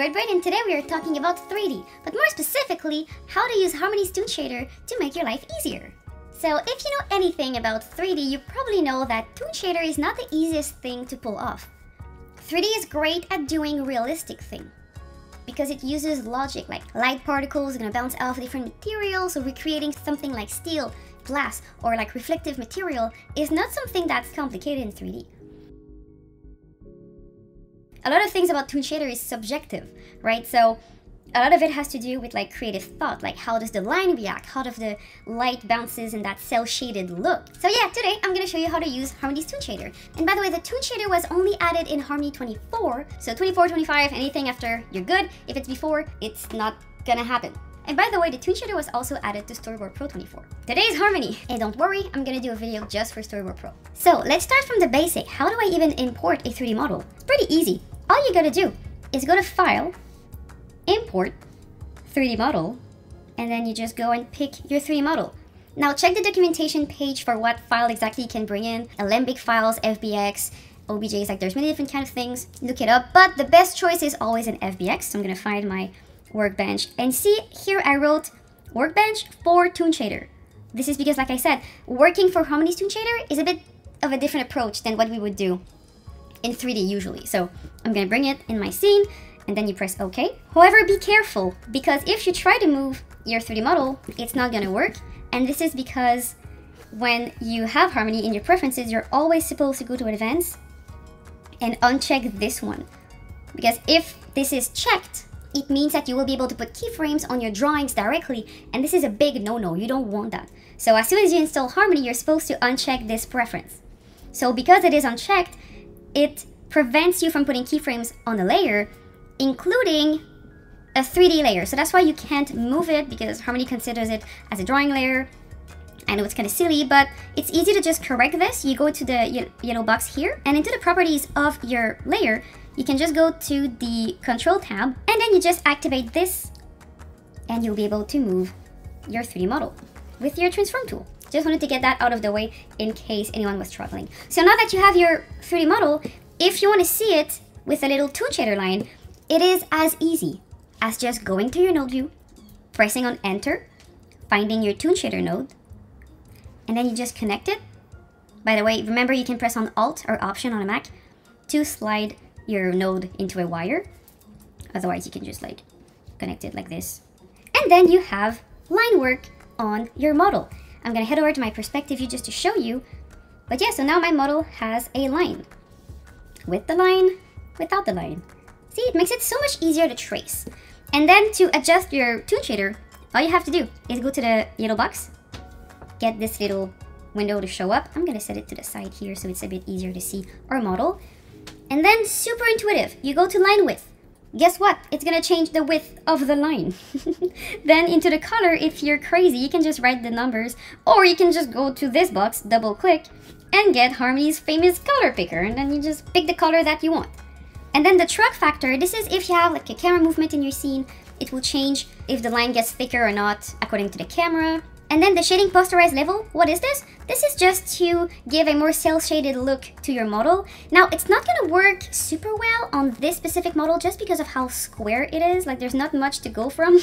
Bird Brain and today we are talking about 3D, but more specifically, how to use Harmony's Toon Shader to make your life easier. So if you know anything about 3D, you probably know that Toon Shader is not the easiest thing to pull off. 3D is great at doing realistic things because it uses logic like light particles are gonna bounce off different materials so recreating something like steel, glass, or like reflective material is not something that's complicated in 3D a lot of things about Toon Shader is subjective, right? So a lot of it has to do with like creative thought, like how does the line react, how does the light bounces in that cell shaded look. So yeah, today I'm gonna show you how to use Harmony's Toon Shader. And by the way, the Toon Shader was only added in Harmony 24, so 24, 25, anything after, you're good. If it's before, it's not gonna happen. And by the way, the Toon Shader was also added to Storyboard Pro 24. Today's Harmony! And don't worry, I'm gonna do a video just for Storyboard Pro. So let's start from the basic. How do I even import a 3D model? Pretty easy all you gotta do is go to File, Import, 3D Model, and then you just go and pick your 3D model. Now check the documentation page for what file exactly you can bring in. Alembic files, FBX, OBJs, like there's many different kind of things. Look it up, but the best choice is always an FBX. So I'm gonna find my workbench and see here I wrote workbench for Toon Shader. This is because like I said, working for Harmony's Toon Shader is a bit of a different approach than what we would do in 3D usually. So I'm gonna bring it in my scene and then you press OK. However, be careful because if you try to move your 3D model, it's not gonna work. And this is because when you have Harmony in your preferences, you're always supposed to go to Advanced and uncheck this one. Because if this is checked, it means that you will be able to put keyframes on your drawings directly, and this is a big no-no, you don't want that. So as soon as you install Harmony, you're supposed to uncheck this preference. So because it is unchecked, it prevents you from putting keyframes on the layer, including a 3D layer. So that's why you can't move it because Harmony considers it as a drawing layer. I know it's kind of silly, but it's easy to just correct this. You go to the yellow box here and into the properties of your layer, you can just go to the control tab and then you just activate this and you'll be able to move your 3D model with your transform tool. Just wanted to get that out of the way in case anyone was struggling. So now that you have your 3D model, if you want to see it with a little toon shader line, it is as easy as just going to your node view, pressing on enter, finding your toon shader node, and then you just connect it. By the way, remember you can press on Alt or Option on a Mac to slide your node into a wire. Otherwise, you can just like connect it like this. And then you have line work on your model. I'm gonna head over to my perspective view just to show you. But yeah, so now my model has a line. With the line, without the line. See, it makes it so much easier to trace. And then to adjust your toon shader, all you have to do is go to the yellow box, get this little window to show up. I'm gonna set it to the side here so it's a bit easier to see our model. And then super intuitive, you go to line width guess what? It's gonna change the width of the line. then into the color, if you're crazy, you can just write the numbers, or you can just go to this box, double click, and get Harmony's famous color picker, and then you just pick the color that you want. And then the truck factor, this is if you have like a camera movement in your scene, it will change if the line gets thicker or not according to the camera. And then the shading posterized level, what is this? This is just to give a more cel shaded look to your model. Now, it's not gonna work super well on this specific model just because of how square it is. Like there's not much to go from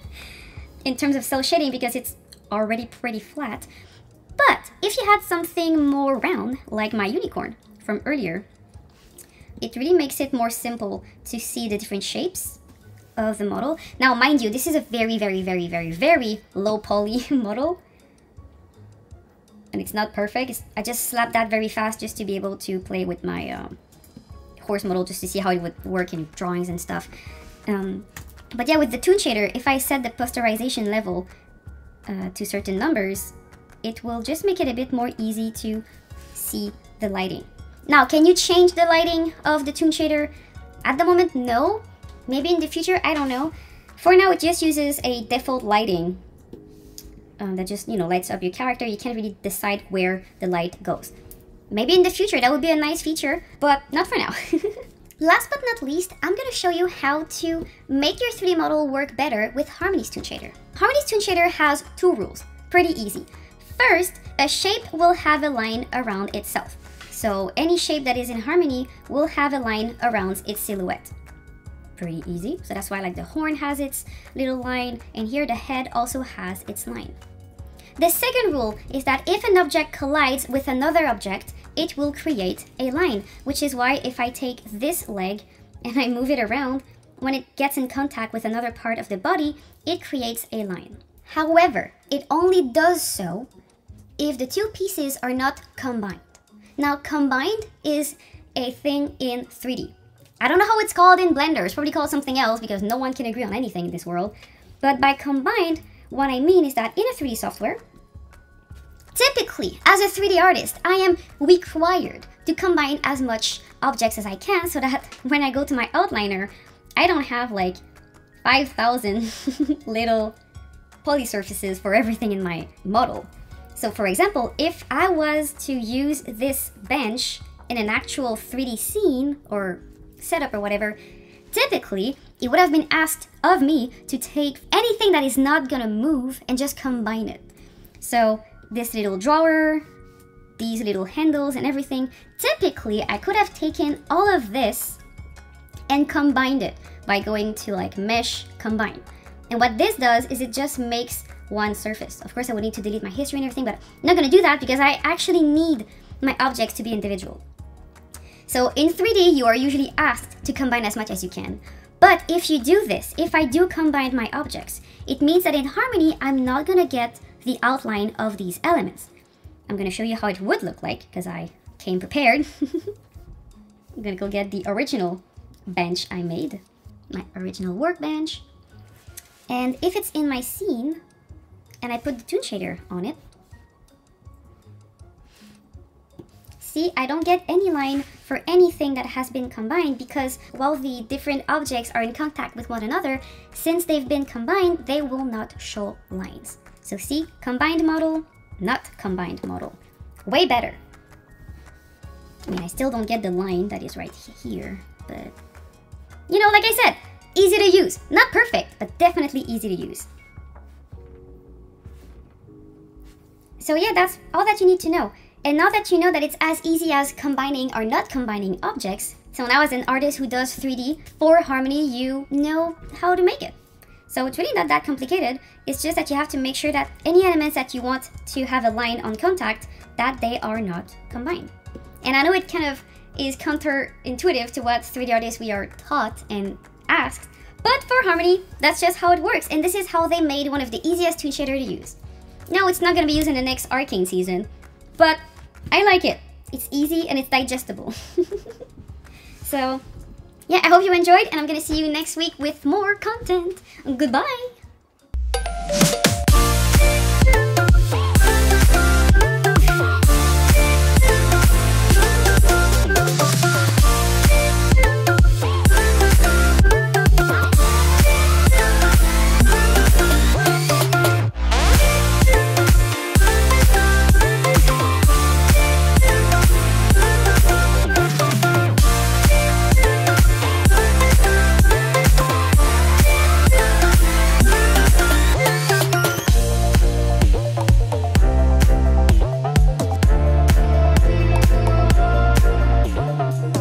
in terms of cel shading because it's already pretty flat. But if you had something more round, like my unicorn from earlier, it really makes it more simple to see the different shapes of the model. Now, mind you, this is a very, very, very, very, very low poly model. And it's not perfect. It's, I just slapped that very fast just to be able to play with my um, horse model just to see how it would work in drawings and stuff. Um, but yeah, with the Toon Shader, if I set the posterization level uh, to certain numbers, it will just make it a bit more easy to see the lighting. Now, can you change the lighting of the Toon Shader? At the moment, no, Maybe in the future, I don't know. For now, it just uses a default lighting um, that just, you know, lights up your character. You can't really decide where the light goes. Maybe in the future, that would be a nice feature, but not for now. Last but not least, I'm gonna show you how to make your 3D model work better with Harmony's Toon Shader. Harmony's Toon Shader has two rules, pretty easy. First, a shape will have a line around itself. So any shape that is in Harmony will have a line around its silhouette pretty easy. So that's why like the horn has its little line and here the head also has its line. The second rule is that if an object collides with another object, it will create a line, which is why if I take this leg and I move it around, when it gets in contact with another part of the body, it creates a line. However, it only does so if the two pieces are not combined. Now, combined is a thing in 3D. I don't know how it's called in Blender. It's probably called something else because no one can agree on anything in this world. But by combined, what I mean is that in a 3D software, typically, as a 3D artist, I am required to combine as much objects as I can so that when I go to my outliner, I don't have like 5,000 little poly surfaces for everything in my model. So for example, if I was to use this bench in an actual 3D scene or setup or whatever, typically it would have been asked of me to take anything that is not gonna move and just combine it. So this little drawer, these little handles and everything, typically I could have taken all of this and combined it by going to like mesh combine. And what this does is it just makes one surface. Of course I would need to delete my history and everything, but I'm not gonna do that because I actually need my objects to be individual. So in 3D, you are usually asked to combine as much as you can. But if you do this, if I do combine my objects, it means that in Harmony, I'm not gonna get the outline of these elements. I'm gonna show you how it would look like, because I came prepared. I'm gonna go get the original bench I made, my original workbench. And if it's in my scene, and I put the toon shader on it, See, I don't get any line for anything that has been combined because while the different objects are in contact with one another, since they've been combined, they will not show lines. So see, combined model, not combined model. Way better. I mean, I still don't get the line that is right here, but... You know, like I said, easy to use. Not perfect, but definitely easy to use. So yeah, that's all that you need to know. And now that you know that it's as easy as combining or not combining objects, so now as an artist who does 3D for Harmony, you know how to make it. So it's really not that complicated, it's just that you have to make sure that any elements that you want to have a line on contact, that they are not combined. And I know it kind of is counterintuitive to what 3D artists we are taught and asked, but for Harmony, that's just how it works, and this is how they made one of the easiest toon shader to use. Now it's not going to be used in the next Arcane season, but I like it. It's easy and it's digestible. so, yeah, I hope you enjoyed and I'm gonna see you next week with more content. Goodbye!